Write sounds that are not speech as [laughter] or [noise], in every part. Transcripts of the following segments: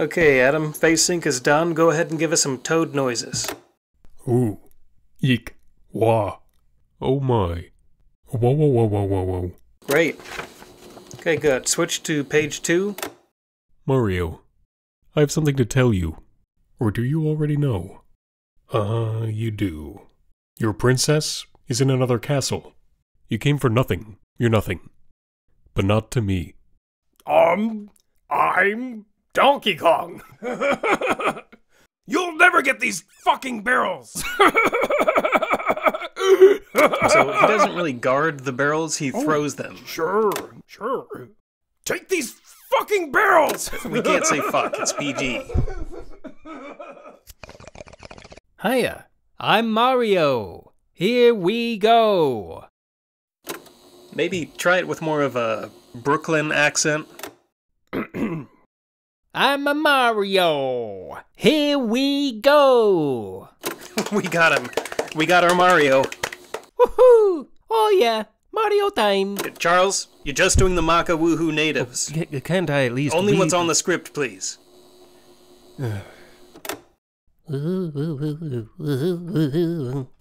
Okay, Adam, face sync is done. Go ahead and give us some toad noises. Ooh. Eek. Wah. Oh my. Whoa, whoa, whoa, whoa, whoa, whoa. Great. Okay, good. Switch to page two. Mario, I have something to tell you. Or do you already know? Uh, you do. Your princess is in another castle. You came for nothing. You're nothing. But not to me. Um, I'm Donkey Kong. You'll never get these fucking barrels. [laughs] So he doesn't really guard the barrels, he oh, throws them. sure, sure. Take these fucking barrels. We can't say fuck, it's PG. Hiya, I'm Mario. Here we go. Maybe try it with more of a Brooklyn accent. I'm a Mario. Here we go. [laughs] We got him. We got our Mario. Woohoo! Oh yeah, Mario time. Uh, Charles, you're just doing the Maka Woohoo natives. Oh, C- can't I at least Only read- what's on the script, please. [sighs]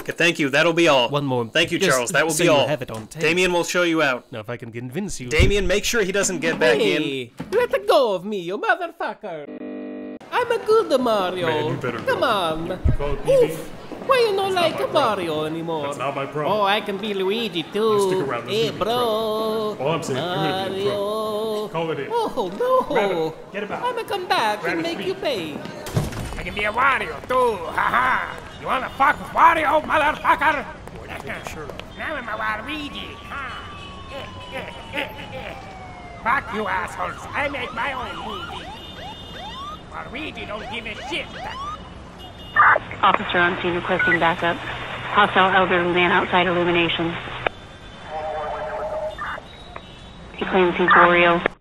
Okay, thank you. That'll be all. One more. Thank you, just Charles. That will so be all. Have it on tape. Damien will show you out. Now, if I can convince you. Damien, make sure he doesn't get back in. Hey, let go of me, you motherfucker. I'm a good Mario. Man, you better Come go. on. call? Oof. Why you not like Mario anymore? That's not my problem. Oh, I can be Luigi too. stick around, this Hey, is gonna bro. All I'm saying, you're gonna be in Mario. Call it in. Oh no. Grab it. Get it back. I'm gonna come back Grab and make feet. you pay. I can be a Wario too. Ha ha. You wanna fuck with Wario, motherfucker? [laughs] now I'm a Waluigi. Ha. Eh, eh, eh, eh. Fuck you assholes. I make my own movie. Waluigi don't give a shit. Officer on scene requesting backup. Hostile elderly man outside Illumination's. He claims he's Wario.